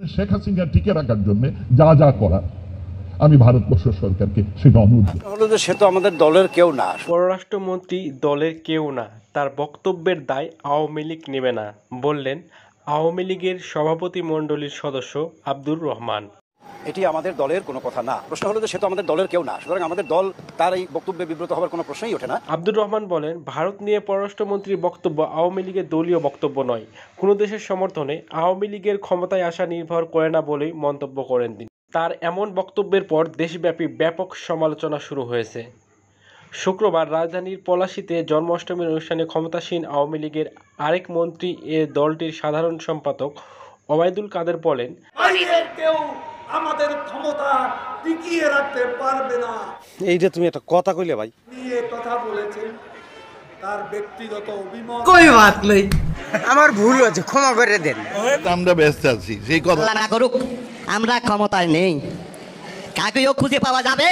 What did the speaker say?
শেখ হাসিনা টিকে রাখার জন্য যা যা করা আমি ভারতবর্ষ সরকারকে সেটা অনুরোধ। হলো যে সে তো আমাদের দলের কেউ না পররাষ্ট্রমন্ত্রী দলের কেউ না তার বক্তব্যের দায় আওয়ামী লীগ নেবে না বললেন আওয়ামী লীগের সভাপতি মণ্ডলীর সদস্য আব্দুর রহমান এটি আমাদের দলের কোনো কথা না। প্রশ্ন হলো যে সে তো আমাদের দলের কেউ না। সুতরাং আমাদের দল তার এই বক্তব্যে বিব্রত হওয়ার কোনো প্রশ্নই ওঠে না। আব্দুর রহমান বলেন ভারত নিয়ে পররাষ্ট্রমন্ত্রীর বক্তব্য আওয়ামী লীগের দলীয় বক্তব্য নয়। কোনো দেশের সমর্থনে আওয়ামী লীগের ক্ষমতায় আসা নির্ভর করে না বলেই মন্তব্য করেন তিনি। তার এমন বক্তব্যের পর দেশব্যাপী ব্যাপক সমালোচনা শুরু হয়েছে। শুক্রবার রাজধানীর পলাশীতে জন্মাষ্টমীর অনুষ্ঠানে ক্ষমতাসীন আওয়ামী লীগের আরেক মন্ত্রী এ দলটির সাধারণ সম্পাদক ওবায়দুল কাদের বলেন আমাদের ক্ষমতা টিকিয়ে রাখতে পারবে না। এই যে তুমি একটা কথা কইলে ভাই। নিয়ে কথা বলেছেন। তার ব্যক্তিগত অভিমত। কই বাত লই? আমার ভুল হয়েছে ক্ষমা করে দেন। আমরা ব্যস্ত আছি সেই কথা না করুক আমরা ক্ষমতায় নেই। কাকেও খুঁজে পাওয়া যাবে?